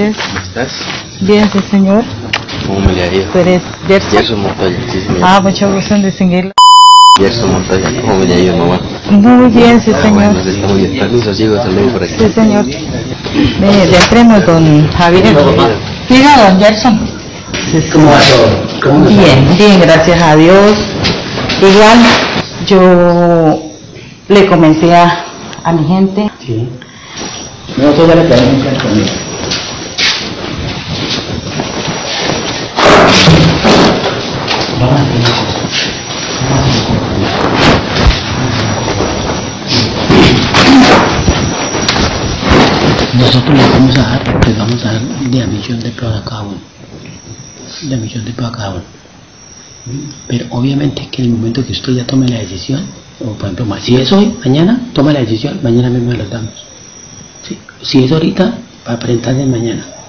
noches. ¿Cómo estás? Bien, sí, señor. ¿Cómo me le ha ido? ¿Tú eres Gerson? Gerson Montoya, sí, señor. Ah, mucho gusto en distinguirlo. Gerson Montoya, ¿cómo me le ha ido, mamá? Muy bien, sí, Ah, señor. bueno, está muy bien. Permiso, sigo también por aquí. Sí, señor. Mire, le entremos, don Javier. Diga, don Gerson. Sí. ¿Cómo va todo? ¿Cómo? Bien, bien, gracias a Dios. Igual, yo le comenté a, a mi gente. Sí. Nosotros ya le pedimos un comida. Vamos a hacer una. Vamos a hacer un compromiso. Nosotros les vamos a dar, les vamos a dar de a millón de pesos a cada uno. De a millón de pesos a cada uno. Pero obviamente que en el momento que usted ya tome la decisión, o por ejemplo, si es hoy, mañana, toma la decisión, mañana mismo los damos. Si es ahorita, para presentarse mañana.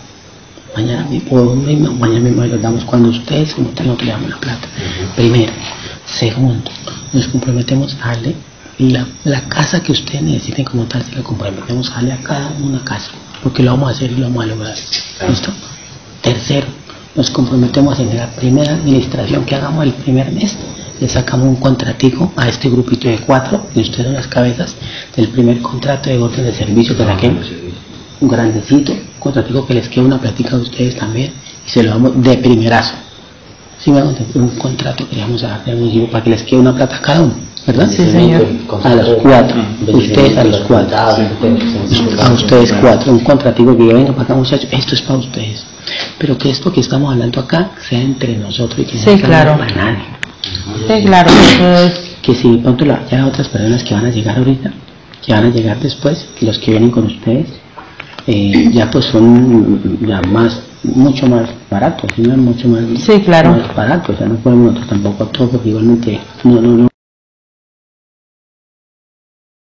Mañana mismo, o mismo, mañana mismo los damos. Cuando ustedes, como tal, nosotros le damos la plata. Primero. Segundo, nos comprometemos a darle la, la casa que ustedes necesiten como tal, se la comprometemos a darle a cada uno una casa. Porque lo vamos a hacer y lo vamos a lograr. ¿Listo? Tercero, nos comprometemos en la primera administración que hagamos el primer mes, le sacamos un contratico a este grupito de cuatro, y ustedes son las cabezas del primer contrato de orden de servicio que saquemos. Un grandecito, un contratico que les quede una plática a ustedes también, y se lo damos de primerazo. ¿Sí me hago? Un contrato que le vamos a dar al municipio para que les quede una plata a cada uno, ¿verdad? Sí, señor. A los cuatro, ustedes a los cuatro. A ustedes cuatro, un contrativo que diga, venga para acá muchachos, esto es para ustedes. Pero que esto que estamos hablando acá sea entre nosotros y que no Sí, sea claro. para nadie. Sí, claro. Que si pronto la, ya otras personas que van a llegar ahorita, que van a llegar después, los que vienen con ustedes, eh, ya pues son ya más, mucho más baratos, ¿no? mucho más, Sí, claro. más baratos, o sea, no podemos nosotros tampoco todo porque igualmente no, no, no,